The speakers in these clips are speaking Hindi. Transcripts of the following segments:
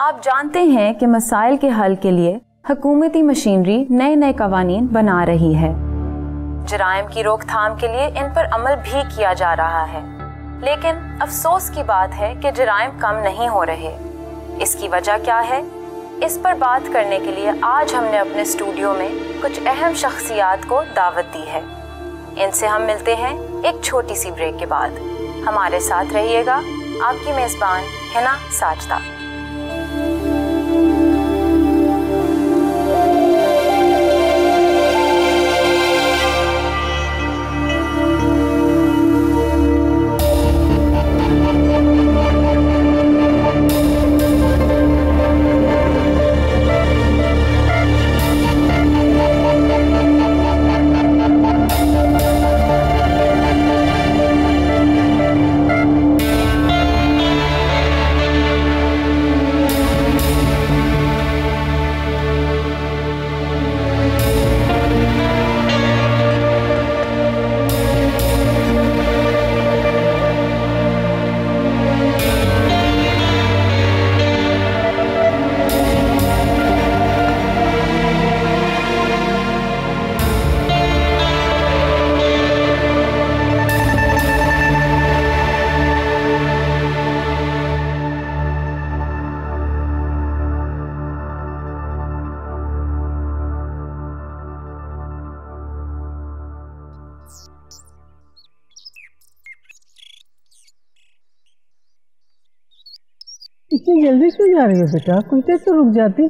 आप जानते हैं कि मसाइल के हल के लिए हकूमती मशीनरी नए नए कवानीन बना रही है। जराइम की रोकथाम के लिए इन पर अमल भी किया जा रहा है। लेकिन अफसोस की बात है कि जराइम कम नहीं हो रहे। इसकी वजह क्या है? इस पर बात करने के लिए आज हमने अपने स्टूडियो में कुछ अहम शख्सियात को दावत दी है। इनसे हम मिलते हैं एक छोटी सी ब्रेक के बाद। हमारे साथ रहिएगा आपकी मेज़बान हिना साजदा? इतनी जल्दी क्यों जा रही हो बेटा? कुछ देर तो रुक जाती?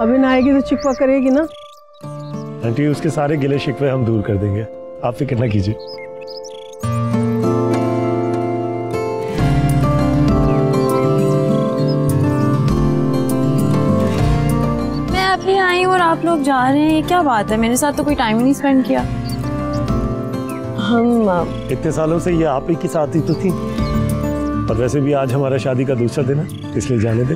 अभी ना आएगी तो चिकवा करेगी ना। आंटी उसके सारे गिले शिकवे हम दूर कर देंगे। आप फ़िक्र ना कीजिए। मैं अभी आई और आप लोग जा रहे हैं। ये क्या बात है? मेरे साथ तो कोई टाइम ही नहीं स्पेंड किया। हम इतने सालों से ये आप ही की साथी तो थी। और वैसे भी आज हमारा शादी का दूसरा दिन है इसलिए जाने दे।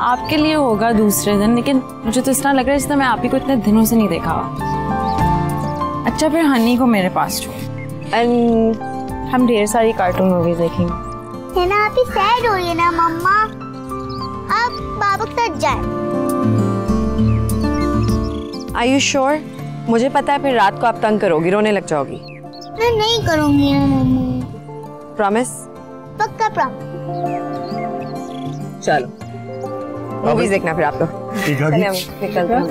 आपके लिए होगा दूसरे दिन लेकिन मुझे तो इस तरह लग रहा है जैसे मैं आप ही को इतने दिनों से नहीं देखा। हुआ। अच्छा फिर हनी को मेरे पास छोड़। एंड हम ढेर सारी कार्टून मूवीज़ देखेंगे। है ना अभी सैड हो रही ना मम्मा? अब बाबा के साथ जाए। आई यू श्योर मुझे पता है फिर रात को आप तंग करोगी रोने लग जाओगी। मैं नहीं करूँगी ना मम्मा। प्रॉमिस पक्का प्रॉम चलो। मूवीज़ देखना फिर आप लोग निकलते हैं।